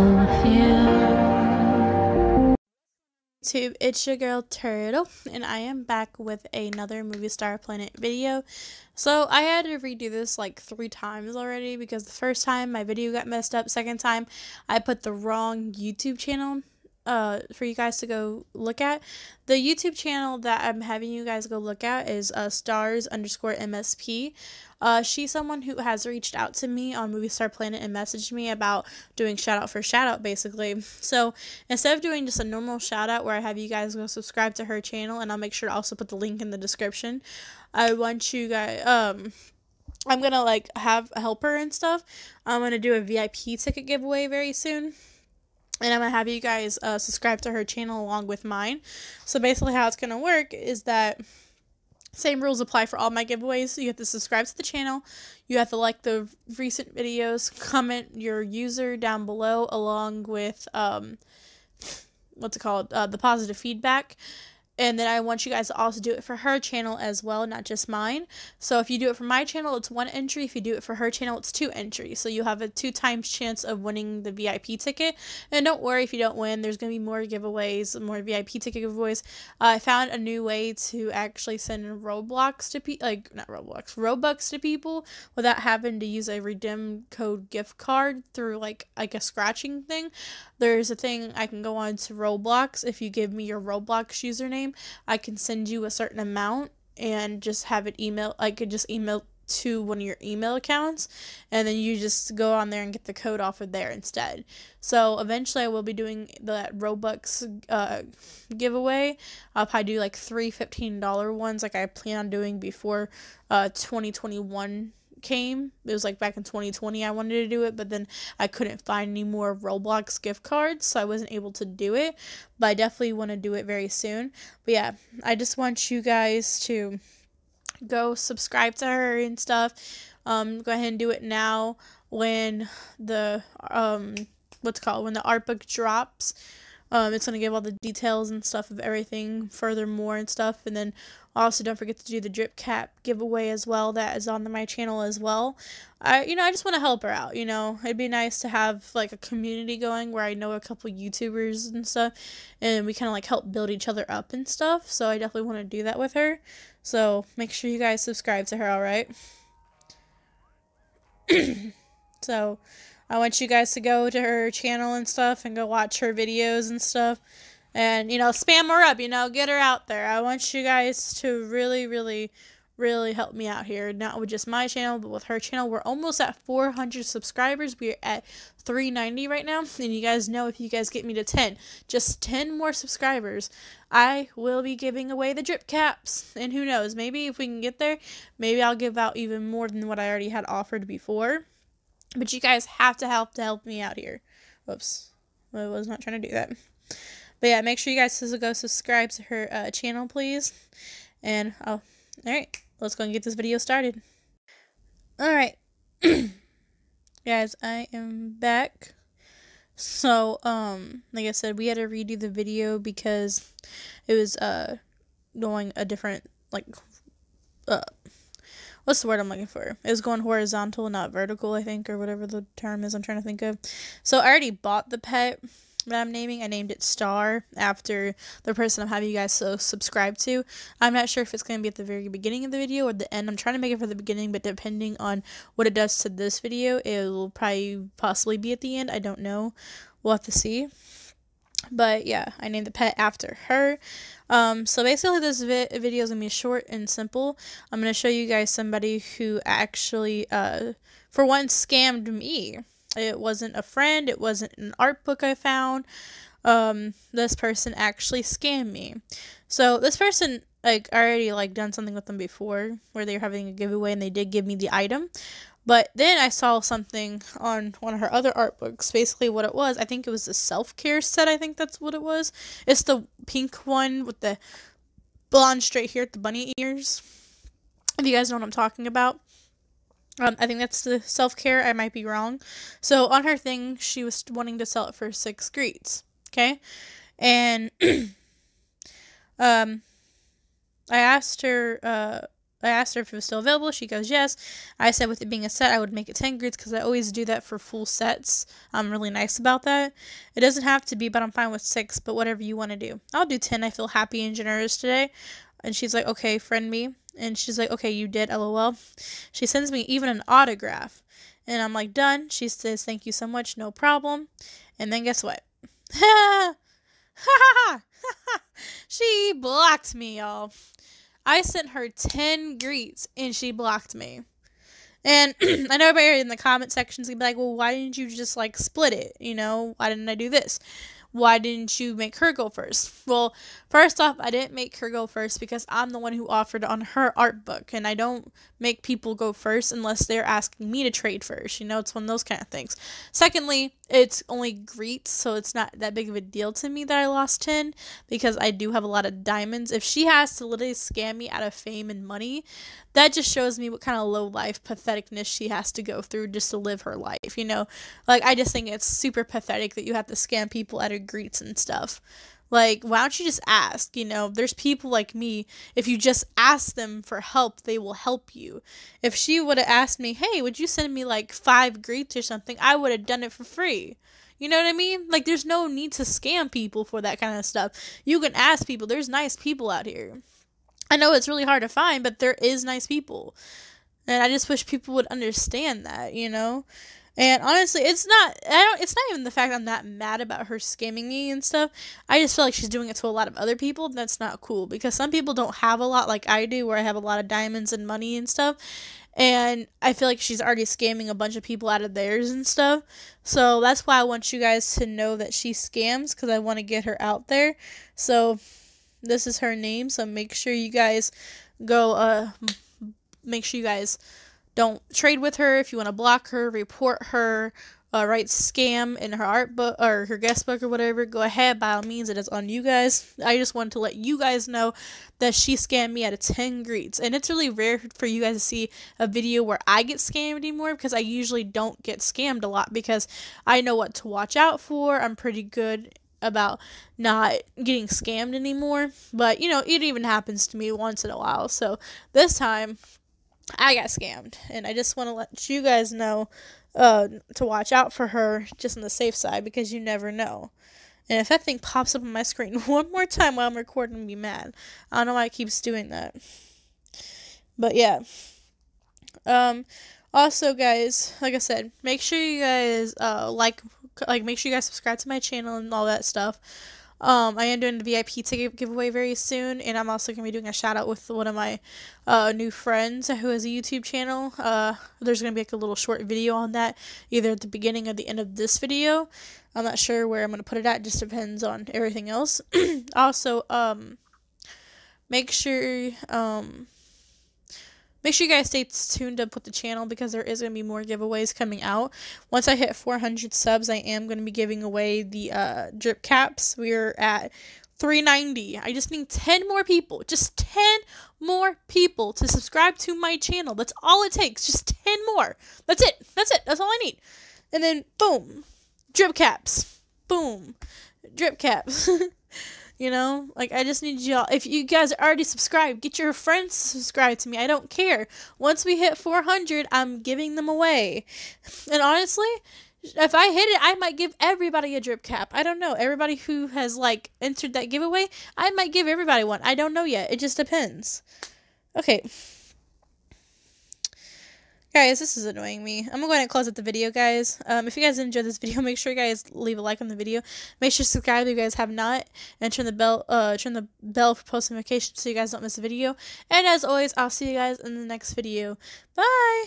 love you. YouTube, it's your girl Turtle, and I am back with another Movie Star Planet video. So, I had to redo this like three times already because the first time my video got messed up, second time I put the wrong YouTube channel uh for you guys to go look at. The YouTube channel that I'm having you guys go look at is uh stars underscore MSP. Uh she's someone who has reached out to me on Movie Star Planet and messaged me about doing shout out for shout out basically. So instead of doing just a normal shout out where I have you guys go subscribe to her channel and I'll make sure to also put the link in the description. I want you guys um I'm gonna like have a helper and stuff. I'm gonna do a VIP ticket giveaway very soon and I'm gonna have you guys uh, subscribe to her channel along with mine. So basically, how it's gonna work is that same rules apply for all my giveaways. You have to subscribe to the channel, you have to like the recent videos, comment your user down below along with um, what's it called, uh, the positive feedback, and then I want you guys to also do it for her channel as well, not just mine. So if you do it for my channel, it's one entry. If you do it for her channel, it's two entries. So you have a two times chance of winning the VIP ticket. And don't worry if you don't win, there's going to be more giveaways, more VIP ticket giveaways. Uh, I found a new way to actually send Roblox to people, like, not Roblox, Robux to people without having to use a redeem code gift card through, like, like a scratching thing. There's a thing I can go on to Roblox if you give me your Roblox username I can send you a certain amount and just have it email. I could just email to one of your email accounts and then you just go on there and get the code off of there instead. So eventually I will be doing that Robux uh, giveaway. I'll probably do like three $15 ones like I plan on doing before uh, 2021 came. It was like back in 2020 I wanted to do it, but then I couldn't find any more Roblox gift cards, so I wasn't able to do it. But I definitely want to do it very soon. But yeah, I just want you guys to go subscribe to her and stuff. Um, go ahead and do it now when the um what's called when the art book drops. Um, it's gonna give all the details and stuff of everything furthermore and stuff, and then also don't forget to do the drip cap giveaway as well. That is on the, my channel as well. I you know I just want to help her out. You know it'd be nice to have like a community going where I know a couple YouTubers and stuff, and we kind of like help build each other up and stuff. So I definitely want to do that with her. So make sure you guys subscribe to her. All right. so I want you guys to go to her channel and stuff and go watch her videos and stuff. And, you know, spam her up, you know, get her out there. I want you guys to really, really, really help me out here. Not with just my channel, but with her channel. We're almost at 400 subscribers. We're at 390 right now. And you guys know if you guys get me to 10, just 10 more subscribers, I will be giving away the drip caps. And who knows, maybe if we can get there, maybe I'll give out even more than what I already had offered before. But you guys have to help to help me out here. Whoops. I was not trying to do that. But yeah, make sure you guys go subscribe to her uh, channel, please. And, oh, alright. Let's go and get this video started. Alright. guys, I am back. So, um, like I said, we had to redo the video because it was, uh, going a different, like, uh, what's the word I'm looking for? It was going horizontal, not vertical, I think, or whatever the term is I'm trying to think of. So I already bought the pet that I'm naming. I named it Star after the person I'm having you guys so subscribe to. I'm not sure if it's going to be at the very beginning of the video or the end. I'm trying to make it for the beginning, but depending on what it does to this video, it will probably possibly be at the end. I don't know. We'll have to see. But yeah, I named the pet after her. Um, so basically, this vi- video is gonna be short and simple. I'm gonna show you guys somebody who actually, uh, for once, scammed me. It wasn't a friend. It wasn't an art book I found. Um, this person actually scammed me. So this person, like, I already like done something with them before, where they were having a giveaway and they did give me the item. But then I saw something on one of her other art books. Basically, what it was, I think it was the self care set. I think that's what it was. It's the pink one with the blonde straight hair, at the bunny ears. If you guys know what I'm talking about. Um, I think that's the self care. I might be wrong. So on her thing, she was wanting to sell it for six greets. Okay, and um, I asked her uh I asked her if it was still available. She goes, yes. I said with it being a set, I would make it 10 greets because I always do that for full sets. I'm really nice about that. It doesn't have to be, but I'm fine with six, but whatever you want to do. I'll do 10. I feel happy and generous today. And she's like, okay, friend me. And she's like, okay, you did, lol. She sends me even an autograph. And I'm like, done. She says, thank you so much, no problem. And then guess what? Ha Ha ha ha! She blocked me, y'all. I sent her 10 greets and she blocked me. And I know everybody in the comment sections gonna be like, well, why didn't you just like split it? You know, why didn't I do this? why didn't you make her go first? Well, first off, I didn't make her go first because I'm the one who offered on her art book, and I don't make people go first unless they're asking me to trade first. You know, it's one of those kind of things. Secondly, it's only greets, so it's not that big of a deal to me that I lost 10 because I do have a lot of diamonds. If she has to literally scam me out of fame and money, that just shows me what kind of low life patheticness she has to go through just to live her life, you know? Like, I just think it's super pathetic that you have to scam people out of greets and stuff. Like, why don't you just ask? You know, there's people like me. If you just ask them for help, they will help you. If she would have asked me, hey, would you send me like five greets or something, I would have done it for free. You know what I mean? Like, there's no need to scam people for that kind of stuff. You can ask people. There's nice people out here. I know it's really hard to find, but there is nice people. And I just wish people would understand that, you know? And honestly, it's not I don't it's not even the fact I'm that mad about her scamming me and stuff. I just feel like she's doing it to a lot of other people. That's not cool because some people don't have a lot like I do where I have a lot of diamonds and money and stuff. And I feel like she's already scamming a bunch of people out of theirs and stuff. So that's why I want you guys to know that she scams cuz I want to get her out there. So this is her name, so make sure you guys go uh make sure you guys don't trade with her if you want to block her, report her, uh, write scam in her art book or her guest book or whatever, go ahead. By all means, it is on you guys. I just wanted to let you guys know that she scammed me out of 10 greets. And it's really rare for you guys to see a video where I get scammed anymore because I usually don't get scammed a lot because I know what to watch out for. I'm pretty good about not getting scammed anymore. But, you know, it even happens to me once in a while. So this time, I got scammed. And I just want to let you guys know uh, to watch out for her just on the safe side because you never know. And if that thing pops up on my screen one more time while I'm recording, be mad. I don't know why it keeps doing that. But yeah. Um, also, guys, like I said, make sure you guys uh, like, like, make sure you guys subscribe to my channel and all that stuff. Um, I am doing the VIP ticket giveaway very soon, and I'm also gonna be doing a shout out with one of my uh, new friends who has a YouTube channel. Uh, there's gonna be like a little short video on that, either at the beginning or the end of this video. I'm not sure where I'm gonna put it at. Just depends on everything else. also, um, make sure um Make sure you guys stay tuned up with the channel because there is going to be more giveaways coming out. Once I hit 400 subs, I am going to be giving away the uh, drip caps. We're at 390. I just need 10 more people. Just 10 more people to subscribe to my channel. That's all it takes. Just 10 more. That's it. That's it. That's all I need. And then, boom. Drip caps. Boom. Drip caps. You know, like I just need y'all. If you guys are already subscribed, get your friends to subscribe to me. I don't care. Once we hit 400, I'm giving them away. And honestly, if I hit it, I might give everybody a drip cap. I don't know. Everybody who has like entered that giveaway, I might give everybody one. I don't know yet. It just depends. Okay. Guys, this is annoying me. I'm gonna go ahead and close out the video, guys. Um, if you guys enjoyed this video, make sure you guys leave a like on the video. Make sure to subscribe if you guys have not, and turn the bell, uh, turn the bell for post notifications so you guys don't miss a video. And as always, I'll see you guys in the next video. Bye.